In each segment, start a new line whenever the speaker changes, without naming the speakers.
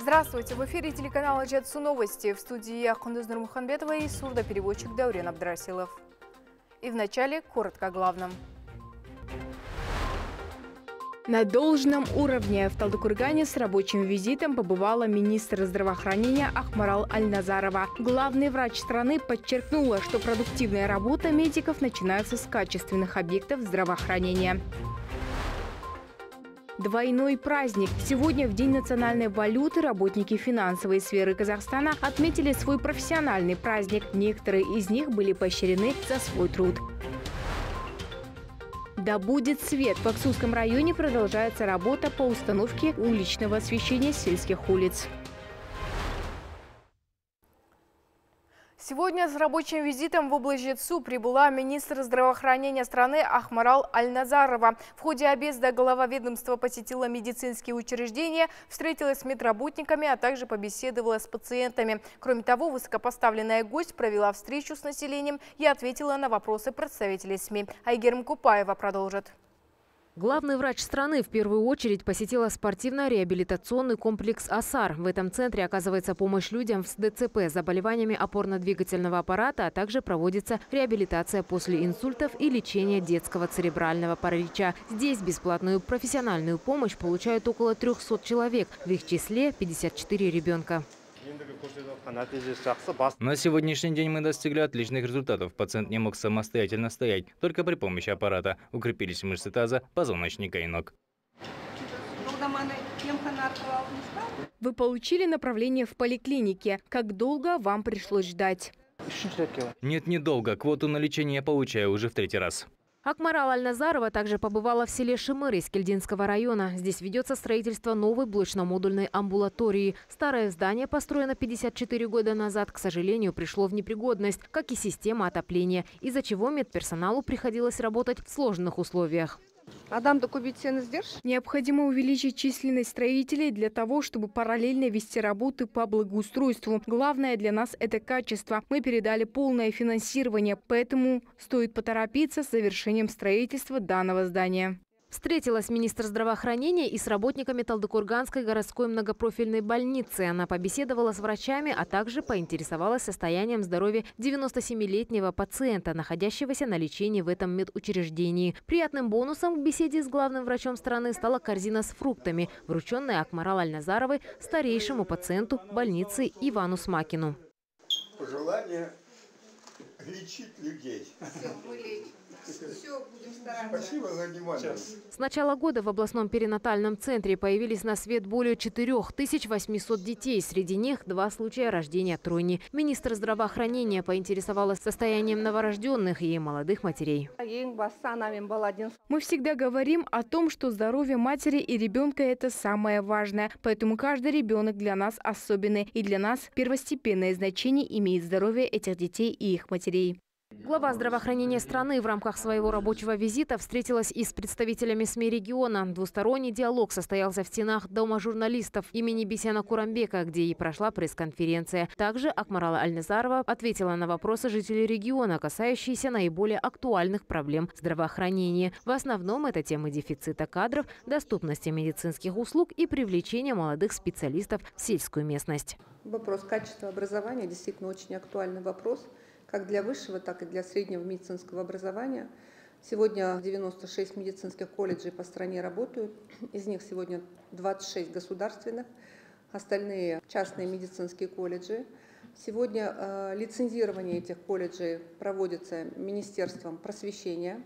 Здравствуйте! В эфире телеканала «Жетсу новости». В студии я Хундуз Нурмуханбетова и сурдопереводчик Даурен Абдрасилов. И вначале коротко о главном. На должном уровне в Талдыкургане с рабочим визитом побывала министр здравоохранения Ахмарал Аль-Назарова. Главный врач страны подчеркнула, что продуктивная работа медиков начинается с качественных объектов здравоохранения. Двойной праздник. Сегодня, в День национальной валюты, работники финансовой сферы Казахстана отметили свой профессиональный праздник. Некоторые из них были поощрены за свой труд. Да будет свет! В Аксусском районе продолжается работа по установке уличного освещения сельских улиц. Сегодня с рабочим визитом в область Жетсу прибыла министр здравоохранения страны Ахмарал Аль-Назарова. В ходе объезда глава ведомства посетила медицинские учреждения, встретилась с медработниками, а также побеседовала с пациентами. Кроме того, высокопоставленная гость провела встречу с населением и ответила на вопросы представителей СМИ. Айгерм Купаева продолжит.
Главный врач страны в первую очередь посетила спортивно-реабилитационный комплекс «Асар». В этом центре оказывается помощь людям с ДЦП, заболеваниями опорно-двигательного аппарата, а также проводится реабилитация после инсультов и лечение детского церебрального паралича. Здесь бесплатную профессиональную помощь получают около 300 человек, в их числе 54 ребенка.
На сегодняшний день мы достигли отличных результатов. Пациент не мог самостоятельно стоять, только при помощи аппарата. Укрепились мышцы таза, позвоночника и ног.
Вы получили направление в поликлинике. Как долго вам пришлось ждать?
Нет, недолго. Квоту на лечение я получаю уже в третий раз.
Акмарал Аль-Назарова также побывала в селе Шимыр из Кельдинского района. Здесь ведется строительство новой блочно-модульной амбулатории. Старое здание, построено 54 года назад, к сожалению, пришло в непригодность, как и система отопления, из-за чего медперсоналу приходилось работать в сложных условиях.
Адам документен сдержь? Необходимо увеличить численность строителей для того, чтобы параллельно вести работы по благоустройству. Главное для нас – это качество. Мы передали полное финансирование, поэтому стоит поторопиться с завершением строительства данного здания.
Встретилась министр здравоохранения и с работниками Талдыкурганской городской многопрофильной больницы. Она побеседовала с врачами, а также поинтересовалась состоянием здоровья 97-летнего пациента, находящегося на лечении в этом медучреждении. Приятным бонусом к беседе с главным врачом страны стала корзина с фруктами, врученная Акмарал Аль-Назаровой старейшему пациенту больницы Ивану Смакину.
Пожелание лечить людей. Все, мы лечим.
Все, будем стараться. Спасибо за внимание. С начала года в областном перинатальном центре появились на свет более 4800 детей. Среди них два случая рождения тройни. Министр здравоохранения поинтересовалась состоянием новорожденных и молодых матерей.
Мы всегда говорим о том, что здоровье матери и ребенка – это самое важное. Поэтому каждый ребенок для нас особенный. И для нас первостепенное значение имеет здоровье этих детей и их матерей.
Глава здравоохранения страны в рамках своего рабочего визита встретилась и с представителями СМИ региона. Двусторонний диалог состоялся в стенах Дома журналистов имени Бесяна Курамбека, где и прошла пресс-конференция. Также Акмарала Альназарова ответила на вопросы жителей региона, касающиеся наиболее актуальных проблем здравоохранения. В основном это темы дефицита кадров, доступности медицинских услуг и привлечения молодых специалистов в сельскую местность.
Вопрос качества образования действительно очень актуальный вопрос – как для высшего, так и для среднего медицинского образования. Сегодня 96 медицинских колледжей по стране работают, из них сегодня 26 государственных, остальные частные медицинские колледжи. Сегодня э, лицензирование этих колледжей проводится Министерством просвещения,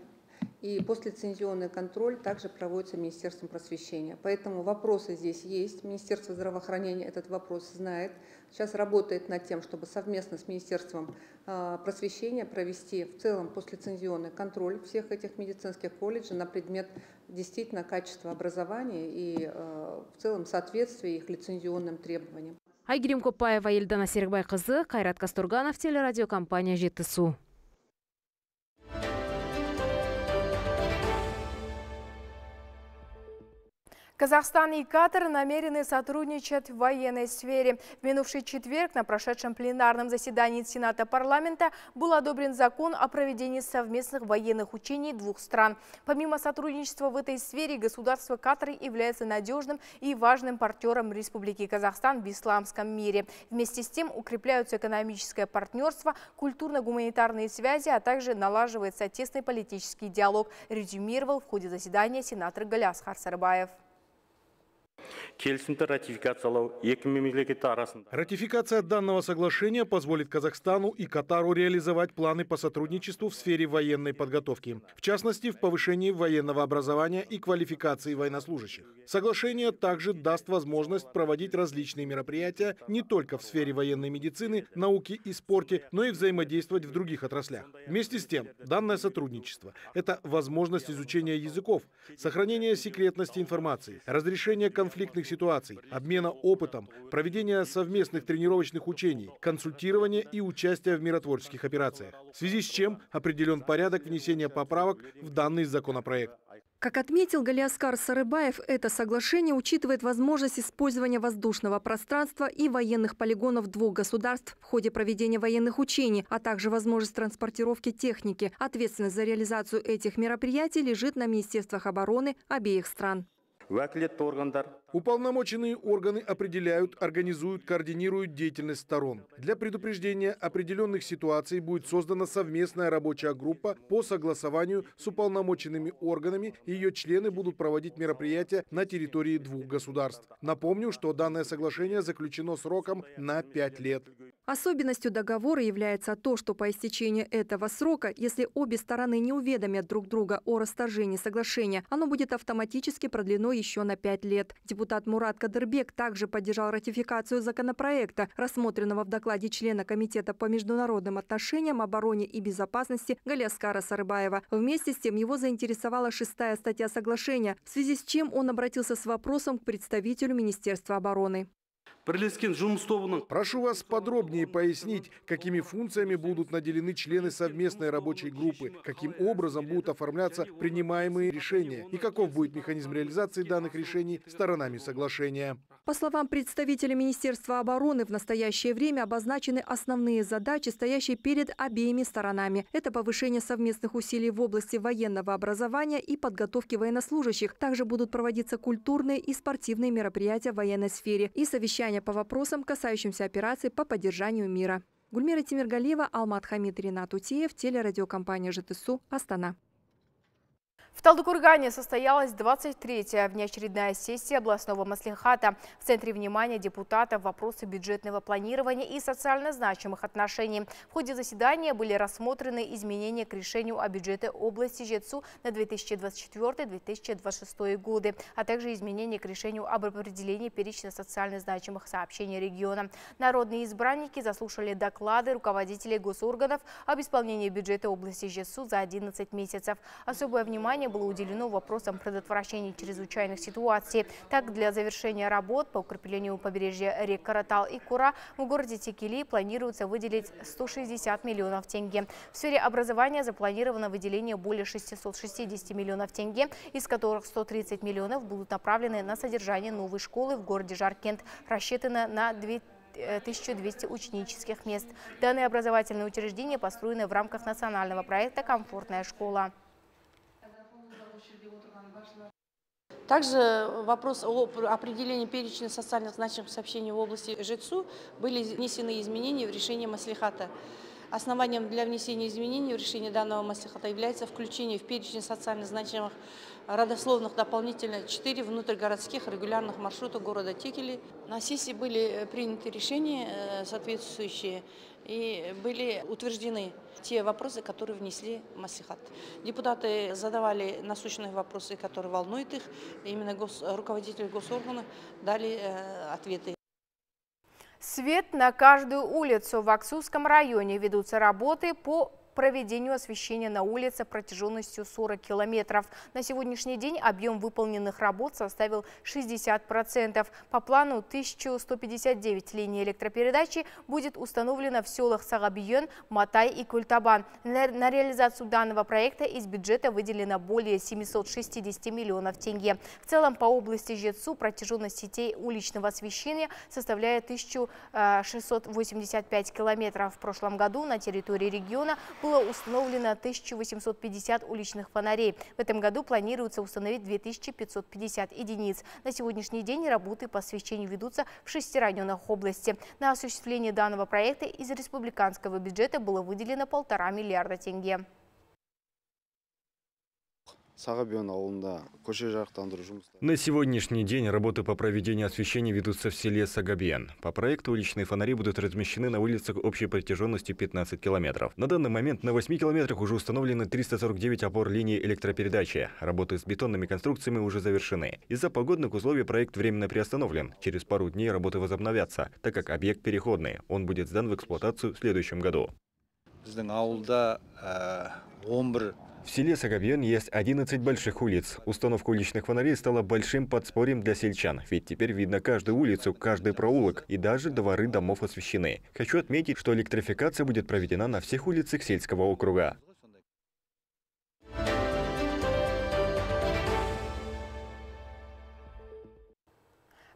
и постлицензионный контроль также проводится Министерством просвещения. Поэтому вопросы здесь есть. Министерство здравоохранения этот вопрос знает. Сейчас работает над тем, чтобы совместно с Министерством а, просвещения провести в целом постлицензионный контроль всех этих медицинских колледжей на предмет действительно качества образования и а, в целом соответствия их лицензионным требованиям.
Айгерим Копаева, Ельдана Серикбайқызы, Кайрат Кастурганов, телерадиокомпания «Жетісу».
Казахстан и Катар намерены сотрудничать в военной сфере. В минувший четверг на прошедшем пленарном заседании Сената парламента был одобрен закон о проведении совместных военных учений двух стран. Помимо сотрудничества в этой сфере, государство Катар является надежным и важным партнером Республики Казахстан в исламском мире. Вместе с тем укрепляются экономическое партнерство, культурно-гуманитарные связи, а также налаживается тесный политический диалог, резюмировал в ходе заседания сенатор Галясхар Сарбаев
келісімді ратификациялау екі мемлекет арасында
ратификация данного соглашения позволит казахстану и катару реализовать планы по сотрудничеству в сфере военной подготовки в частности в повышении военного образования и квалификации военнослужащих соглашение также даст возможность проводить различные мероприятия не только в сфере военной медицины науки и спорте но и взаимодействовать в других отраслях вместе с тем данное сотрудничество это возможность изучения языков сохранение секретности информации разрешение конфликтных конфликтных ситуаций, обмена опытом, проведения совместных тренировочных учений, консультирования и участия в миротворческих операциях. В связи с чем определен порядок внесения поправок в данный законопроект.
Как отметил Галиаскар Сарыбаев, это соглашение учитывает возможность использования воздушного пространства и военных полигонов двух государств в ходе проведения военных учений, а также возможность транспортировки техники. Ответственность за реализацию этих мероприятий лежит на Министерствах обороны обеих стран.
Уполномоченные органы определяют, организуют, координируют деятельность сторон. Для предупреждения определенных ситуаций будет создана совместная рабочая группа по согласованию с уполномоченными органами, и ее члены будут проводить мероприятия на территории двух государств. Напомню, что данное соглашение заключено сроком на пять лет.
Особенностью договора является то, что по истечении этого срока, если обе стороны не уведомят друг друга о расторжении соглашения, оно будет автоматически продлено еще на пять лет. Депутат Мурат Кадырбек также поддержал ратификацию законопроекта, рассмотренного в докладе члена Комитета по международным отношениям, обороне и безопасности Галиаскара Сарыбаева. Вместе с тем его заинтересовала шестая статья соглашения, в связи с чем он обратился с вопросом к представителю Министерства обороны.
Прошу вас подробнее пояснить, какими функциями будут наделены члены совместной рабочей группы, каким образом будут оформляться принимаемые решения и каков будет механизм реализации данных решений сторонами соглашения.
По словам представителя Министерства обороны, в настоящее время обозначены основные задачи, стоящие перед обеими сторонами. Это повышение совместных усилий в области военного образования и подготовки военнослужащих. Также будут проводиться культурные и спортивные мероприятия в военной сфере и совещания по вопросам, касающимся операций по поддержанию мира. Гульмира Тимиргалиева, Алмат Хамид, Ренат Утеев, телерадиокомпания ЖТСУ, Астана.
Талдыкургане состоялась 23-я внеочередная сессия областного маслихата. В центре внимания депутатов вопросы бюджетного планирования и социально значимых отношений. В ходе заседания были рассмотрены изменения к решению о бюджете области ЖЕЦУ на 2024-2026 годы, а также изменения к решению об определении перечня социально значимых сообщений региона. Народные избранники заслушали доклады руководителей госорганов об исполнении бюджета области ЖЕЦУ за 11 месяцев. Особое внимание было уделено вопросам предотвращения чрезвычайных ситуаций. Так, для завершения работ по укреплению побережья рек Каратал и Кура в городе Текили планируется выделить 160 миллионов тенге. В сфере образования запланировано выделение более 660 миллионов тенге, из которых 130 миллионов будут направлены на содержание новой школы в городе Жаркент, рассчитано на 2 1200 ученических мест. Данное образовательное учреждение построено в рамках национального проекта «Комфортная школа».
Также вопрос о определении перечня социальных значимых сообщений в области ЖЭЦУ были внесены изменения в решение Маслихата. Основанием для внесения изменений в решение данного Маслихата является включение в перечень социально значимых родословных дополнительно 4 внутригородских регулярных маршрута города Текели. На сессии были приняты решения э, соответствующие и были утверждены те вопросы, которые внесли в Маслихат. Депутаты задавали насущные вопросы, которые волнуют их. Именно гос, руководители госорганов дали э, ответы.
Свет на каждую улицу. В Аксусском районе ведутся работы по проведению освещения на улице протяженностью 40 километров. На сегодняшний день объем выполненных работ составил 60%. По плану 1159 линий электропередачи будет установлено в селах Сагабиен, Матай и Культабан. На реализацию данного проекта из бюджета выделено более 760 миллионов тенге. В целом по области Жетсу протяженность сетей уличного освещения составляет 1685 километров. В прошлом году на территории региона было установлено 1850 уличных фонарей. В этом году планируется установить 2550 единиц. На сегодняшний день работы по освещению ведутся в шести районах области. На осуществление данного проекта из республиканского бюджета было выделено полтора миллиарда тенге.
На сегодняшний день работы по проведению освещения ведутся в селе Сагабьян. По проекту уличные фонари будут размещены на улицах общей протяженностью 15 километров. На данный момент на 8 километрах уже установлены 349 опор линии электропередачи. Работы с бетонными конструкциями уже завершены. Из-за погодных условий проект временно приостановлен. Через пару дней работы возобновятся, так как объект переходный. Он будет сдан в эксплуатацию в следующем году. В селе Сагабьон есть 11 больших улиц. Установка уличных фонарей стала большим подспорьем для сельчан, ведь теперь видно каждую улицу, каждый проулок и даже дворы домов освещены. Хочу отметить, что электрификация будет проведена на всех улицах сельского округа.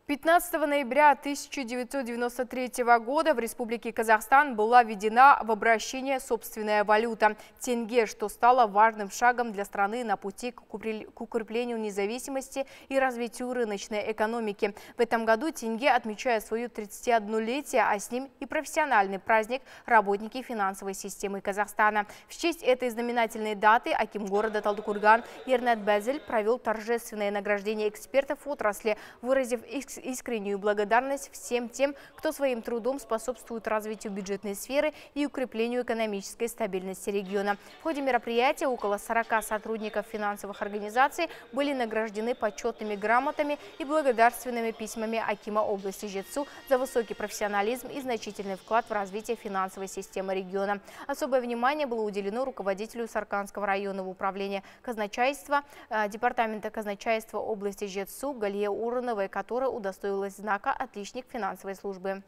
15 ноября 1993 года в Республике Казахстан была введена в обращение собственная валюта – тенге, что стало важным шагом для страны на пути к укреплению независимости и развитию рыночной экономики. В этом году тенге отмечает свою 31-летие, а с ним и профессиональный праздник работники финансовой системы Казахстана. В честь этой знаменательной даты Аким города Талдыкурган Ернет Безель провел торжественное награждение экспертов отрасли, выразив искреннюю благодарность всем тем, кто своим трудом способствует развитию бюджетной сферы и укреплению экономической стабильности региона. В ходе мероприятия около 40 сотрудников финансовых организаций были награждены почетными грамотами и благодарственными письмами Акима области Жетсу за высокий профессионализм и значительный вклад в развитие финансовой системы региона. Особое внимание было уделено руководителю Сарканского районного управления казначейства, э, департамента казначейства области Жетсу Галия Уроновой, которая удостоилась удостоилась знака «Отличник финансовой службы».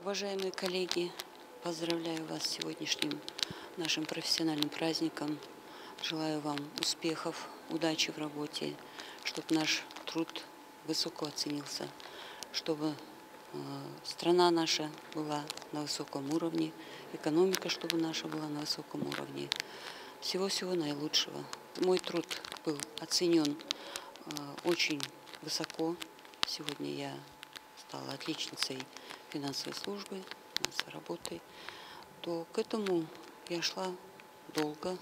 Уважаемые коллеги, поздравляю вас с сегодняшним нашим профессиональным праздником. Желаю вам успехов, удачи в работе, чтобы наш труд высоко оценился, чтобы э, страна наша была на высоком уровне, экономика, чтобы наша была на высоком уровне. Всего-всего наилучшего. Мой труд был оценен очень высоко. Сегодня я стала отличницей финансовой службы, финансовой работы, то к этому я шла долго.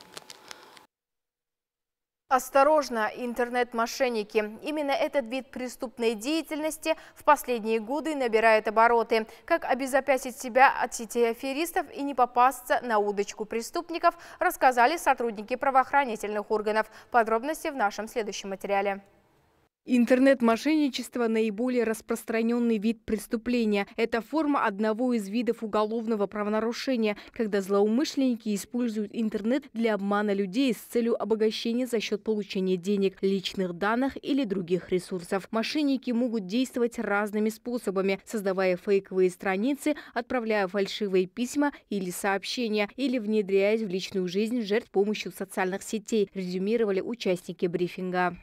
Осторожно, интернет-мошенники. Именно этот вид преступной деятельности в последние годы набирает обороты. Как обезопасить себя от сети аферистов и не попасться на удочку преступников, рассказали сотрудники правоохранительных органов. Подробности в нашем следующем материале.
Интернет-мошенничество – наиболее распространенный вид преступления. Это форма одного из видов уголовного правонарушения, когда злоумышленники используют интернет для обмана людей с целью обогащения за счет получения денег, личных данных или других ресурсов. Мошенники могут действовать разными способами, создавая фейковые страницы, отправляя фальшивые письма или сообщения, или внедряясь в личную жизнь жертв помощью социальных сетей, резюмировали участники брифинга.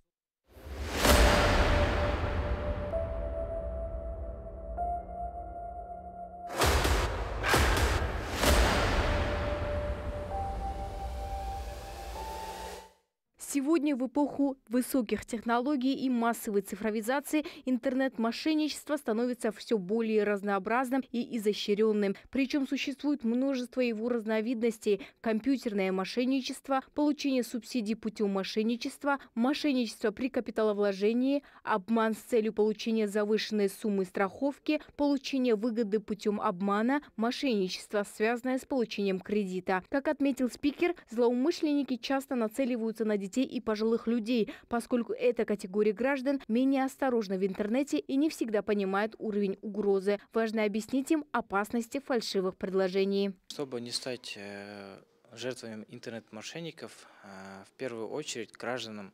Сегодня в эпоху высоких технологий и массовой цифровизации интернет-мошенничество становится все более разнообразным и изощренным. Причем существует множество его разновидностей. Компьютерное мошенничество, получение субсидий путем мошенничества, мошенничество при капиталовложении, обман с целью получения завышенной суммы страховки, получение выгоды путем обмана, мошенничество, связанное с получением кредита. Как отметил спикер, злоумышленники часто нацеливаются на детей и пожилых людей, поскольку эта категория граждан менее осторожна в интернете и не всегда понимает уровень угрозы. Важно объяснить им опасности фальшивых предложений.
Чтобы не стать э, жертвами интернет-мошенников, э, в первую очередь гражданам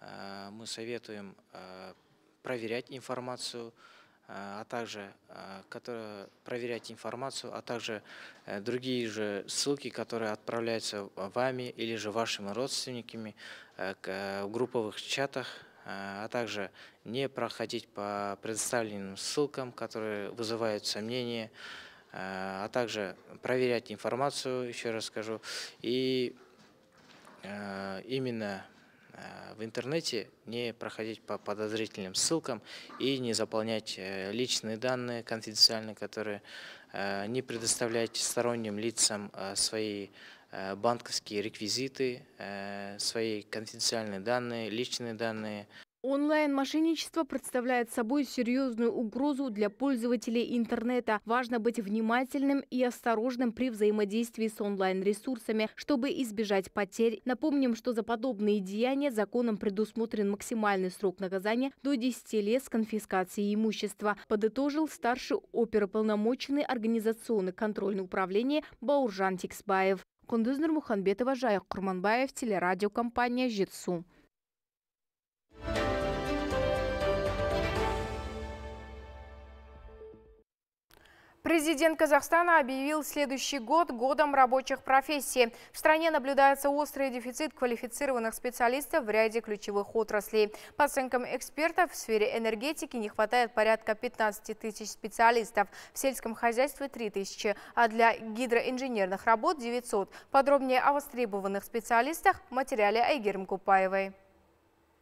э, мы советуем проверять информацию, а также проверять информацию, а также другие же ссылки, которые отправляются вами или же вашими родственниками в групповых чатах, а также не проходить по предоставленным ссылкам, которые вызывают сомнения, а также проверять информацию, еще раз скажу, и именно в интернете не проходить по подозрительным ссылкам и не заполнять э, личные данные конфиденциальные, которые э, не предоставлять сторонним лицам э, свои банковские реквизиты, свои конфиденциальные данные, личные данные.
Онлайн-мошенничество представляет собой серьезную угрозу для пользователей интернета. Важно быть внимательным и осторожным при взаимодействии с онлайн-ресурсами, чтобы избежать потерь. Напомним, что за подобные деяния законом предусмотрен максимальный срок наказания до 10 лет с конфискацией имущества, подытожил старший оперуполномоченный организационный контрольное управление Бауржан Тиксбаев. Кундузнер Муханбетова, Жайық Курманбаев, телерадиокомпания «Жетсу».
Президент Казахстана объявил следующий год годом рабочих профессий. В стране наблюдается острый дефицит квалифицированных специалистов в ряде ключевых отраслей. По оценкам экспертов, в сфере энергетики не хватает порядка 15 тысяч специалистов, в сельском хозяйстве 3 тысячи, а для гидроинженерных работ 900. Подробнее о востребованных специалистах в материале Айгерм Купаевой.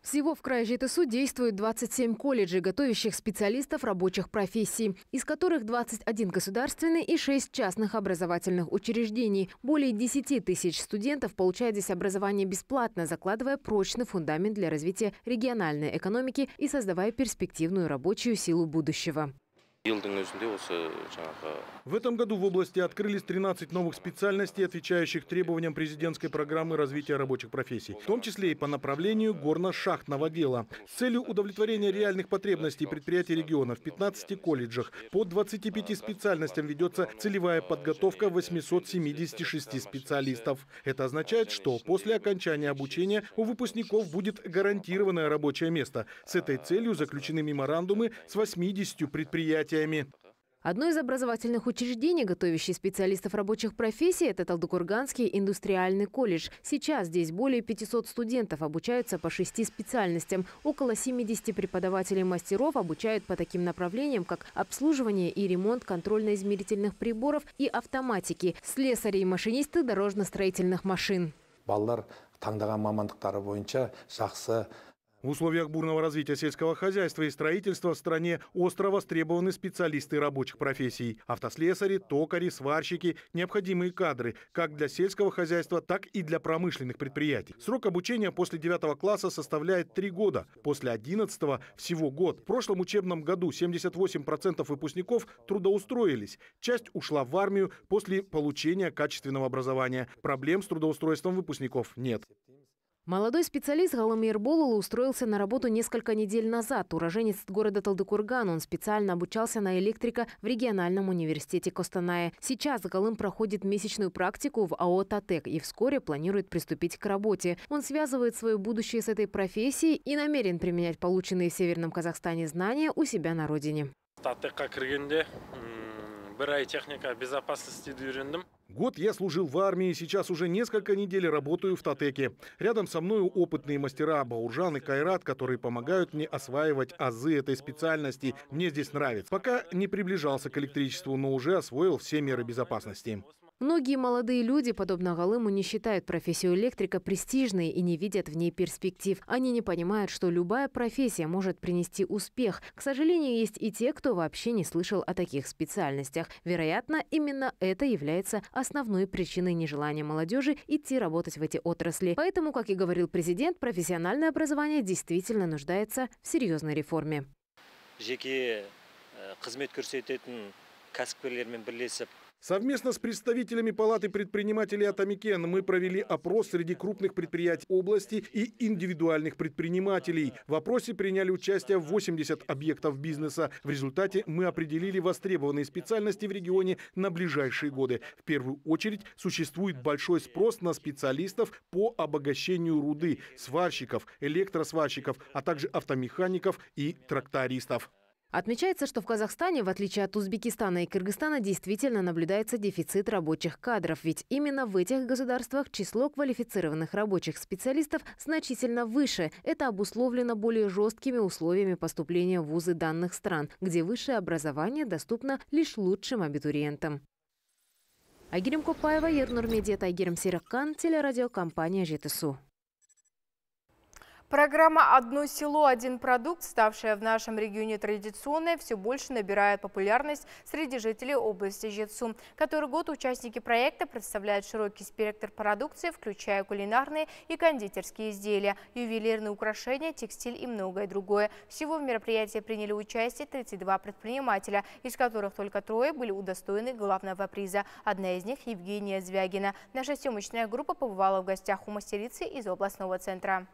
Всего в крае ЖТСУ действует 27 колледжей, готовящих специалистов рабочих профессий, из которых 21 государственные и 6 частных образовательных учреждений. Более 10 тысяч студентов получают здесь образование бесплатно, закладывая прочный фундамент для развития региональной экономики и создавая перспективную рабочую силу будущего.
В этом году в области открылись 13 новых специальностей, отвечающих требованиям президентской программы развития рабочих профессий, в том числе и по направлению горно-шахтного дела. С целью удовлетворения реальных потребностей предприятий региона в 15 колледжах по 25 специальностям ведется целевая подготовка 876 специалистов. Это означает, что после окончания обучения у выпускников будет гарантированное рабочее место. С этой целью заключены меморандумы с 80 предприятиями предприятиями.
Одно из образовательных учреждений, готовящих специалистов рабочих профессий, это Талдыкурганский индустриальный колледж. Сейчас здесь более 500 студентов обучаются по шести специальностям. Около 70 преподавателей-мастеров обучают по таким направлениям, как обслуживание и ремонт контрольно-измерительных приборов и автоматики, слесари и машинисты дорожно-строительных машин.
балдар таңдаған мамандықтары бойынша жақсы
в условиях бурного развития сельского хозяйства и строительства в стране остро востребованы специалисты рабочих профессий. Автослесари, токари, сварщики – необходимые кадры как для сельского хозяйства, так и для промышленных предприятий. Срок обучения после 9 класса составляет 3 года, после 11 – всего год. В прошлом учебном году 78% выпускников трудоустроились. Часть ушла в армию после получения качественного образования. Проблем с трудоустройством выпускников нет.
Молодой специалист Галам Ерболула устроился на работу несколько недель назад. Уроженец города Талдыкурган. Он специально обучался на электрика в региональном университете Костаная. Сейчас Галым проходит месячную практику в АО «Татек» и вскоре планирует приступить к работе. Он связывает свое будущее с этой профессией и намерен применять полученные в Северном Казахстане знания у себя на родине.
техника безопасности Год я служил в армии, сейчас уже несколько недель работаю в Татеке. Рядом со мной опытные мастера Бауржан и Кайрат, которые помогают мне осваивать азы этой специальности. Мне здесь нравится. Пока не приближался к электричеству, но уже освоил все меры безопасности.
Многие молодые люди, подобно Галыму, не считают профессию электрика престижной и не видят в ней перспектив. Они не понимают, что любая профессия может принести успех. К сожалению, есть и те, кто вообще не слышал о таких специальностях. Вероятно, именно это является основной причиной нежелания молодежи идти работать в эти отрасли. Поэтому, как и говорил президент, профессиональное образование действительно нуждается в серьезной реформе.
жеке қызмет көрсететін кәсіпкерлермен бірлесіп
Совместно с представителями Палаты предпринимателей Атамикен мы провели опрос среди крупных предприятий области и индивидуальных предпринимателей. В опросе приняли участие 80 объектов бизнеса. В результате мы определили востребованные специальности в регионе на ближайшие годы. В первую очередь существует большой спрос на специалистов по обогащению руды, сварщиков, электросварщиков, а также автомехаников и трактористов.
Отмечается, что в Казахстане, в отличие от Узбекистана и Кыргызстана, действительно наблюдается дефицит рабочих кадров, ведь именно в этих государствах число квалифицированных рабочих специалистов значительно выше. Это обусловлено более жесткими условиями поступления в вузы данных стран, где высшее образование доступно лишь лучшим абитуриентам. Айгерим Копаева, Ернур Медет, Айгерим Сираккан, телерадиокомпания «Жетысу».
Программа «Одно село, один продукт», ставшая в нашем регионе традиционной, все больше набирает популярность среди жителей области Жетсу. Который год участники проекта представляют широкий спектр продукции, включая кулинарные и кондитерские изделия, ювелирные украшения, текстиль и многое другое. Всего в мероприятии приняли участие 32 предпринимателя, из которых только трое были удостоены главного приза. Одна из них – Евгения Звягина. Наша съемочная группа побывала в гостях у мастерицы из областного центра.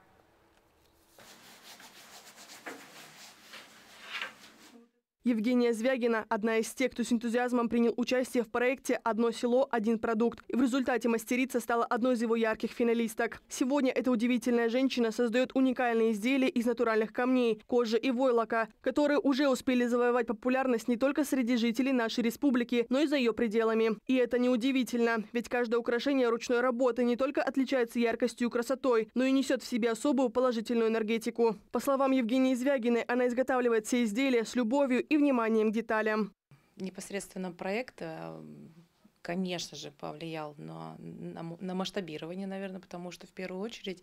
Евгения Звягина – одна из тех, кто с энтузиазмом принял участие в проекте «Одно село, один продукт». И в результате мастерица стала одной из его ярких финалисток. Сегодня эта удивительная женщина создает уникальные изделия из натуральных камней, кожи и войлока, которые уже успели завоевать популярность не только среди жителей нашей республики, но и за ее пределами. И это неудивительно, ведь каждое украшение ручной работы не только отличается яркостью и красотой, но и несет в себе особую положительную энергетику. По словам Евгении Звягиной, она изготавливает все изделия с любовью и вниманием к деталям.
Непосредственно проект, э, конечно же, повлиял на, на, на масштабирование, наверное, потому что в первую очередь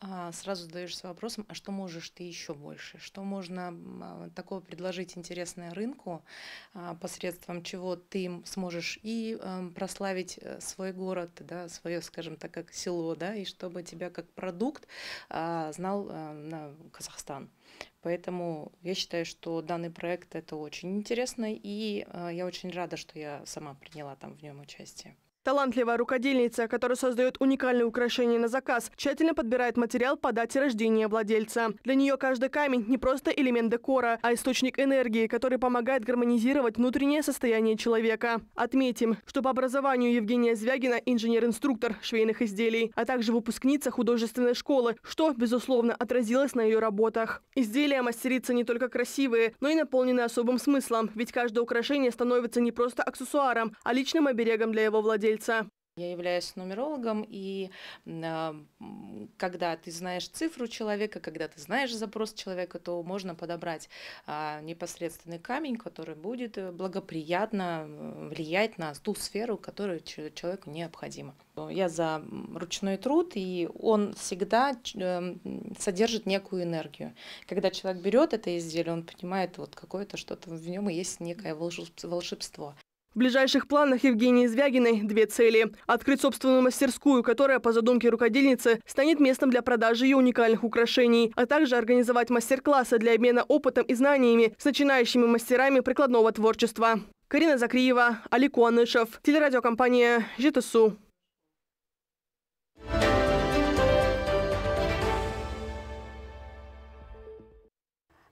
а, сразу задаешься вопросом, а что можешь ты еще больше? Что можно а, такого предложить интересное рынку, а, посредством чего ты сможешь и прославить э, свой город, да, свое, скажем так, как село, да, и чтобы тебя как продукт знал на Казахстан. Поэтому я считаю, что данный проект это очень интересно, и э, я очень рада, что я сама приняла там в нем участие.
Талантливая рукодельница, которая создает уникальные украшения на заказ, тщательно подбирает материал по дате рождения владельца. Для нее каждый камень не просто элемент декора, а источник энергии, который помогает гармонизировать внутреннее состояние человека. Отметим, что по образованию Евгения Звягина – инженер-инструктор швейных изделий, а также выпускница художественной школы, что, безусловно, отразилось на ее работах. Изделия мастерица не только красивые, но и наполнены особым смыслом, ведь каждое украшение становится не просто аксессуаром, а личным оберегом для его владельца владельца.
Я являюсь нумерологом, и э, когда ты знаешь цифру человека, когда ты знаешь запрос человека, то можно подобрать э, непосредственный камень, который будет благоприятно влиять на ту сферу, которая человеку необходима. Я за ручной труд, и он всегда э, содержит некую энергию. Когда человек берет это изделие, он понимает, вот какое-то что-то в нем есть некое волшебство.
В ближайших планах Евгении Звягиной две цели. Открыть собственную мастерскую, которая, по задумке рукодельницы, станет местом для продажи ее уникальных украшений, а также организовать мастер-классы для обмена опытом и знаниями с начинающими мастерами прикладного творчества. Карина Закриева, Алик Уанышев, телерадиокомпания «ЖТСУ».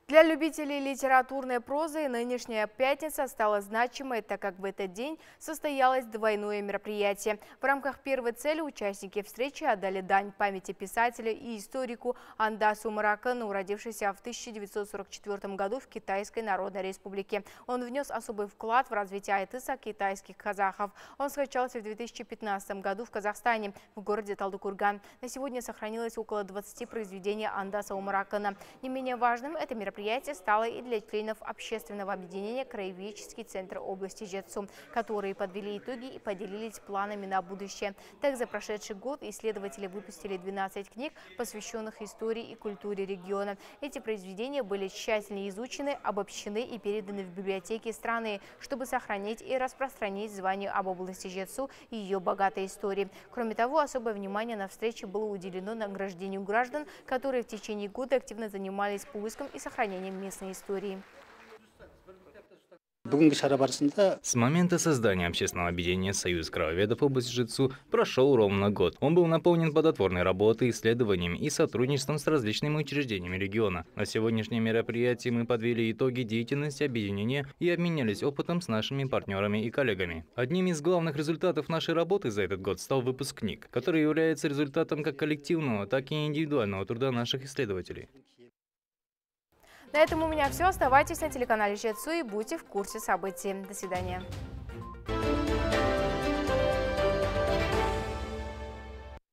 Для любителей литературной прозы нынешняя пятница стала значимой, так как в этот день состоялось двойное мероприятие. В рамках первой цели участники встречи отдали дань памяти писателя и историку Андасу Маракану, родившийся в 1944 году в Китайской Народной Республике. Он внес особый вклад в развитие айтыса китайских казахов. Он скончался в 2015 году в Казахстане, в городе Талдыкурган. На сегодня сохранилось около 20 произведений Андаса Умаракана. Не менее важным это мероприятие мероприятие стало и для членов общественного объединения «Краеведческий центр области Жетсу», которые подвели итоги и поделились планами на будущее. Так, за прошедший год исследователи выпустили 12 книг, посвященных истории и культуре региона. Эти произведения были тщательно изучены, обобщены и переданы в библиотеки страны, чтобы сохранить и распространить звание об области Жетсу и ее богатой истории. Кроме того, особое внимание на встрече было уделено награждению граждан, которые в течение года активно занимались поиском и сохранением местной истории.
С момента создания общественного объединения «Союз крововедов» области Жицу прошел ровно год. Он был наполнен плодотворной работой, исследованиями и сотрудничеством с различными учреждениями региона. На сегодняшнее мероприятие мы подвели итоги деятельности объединения и обменялись опытом с нашими партнерами и коллегами. Одним из главных результатов нашей работы за этот год стал выпуск книг, который является результатом как коллективного, так и индивидуального труда наших исследователей.
На этом у меня все. Оставайтесь на телеканале Жетсу и будьте в курсе событий. До свидания.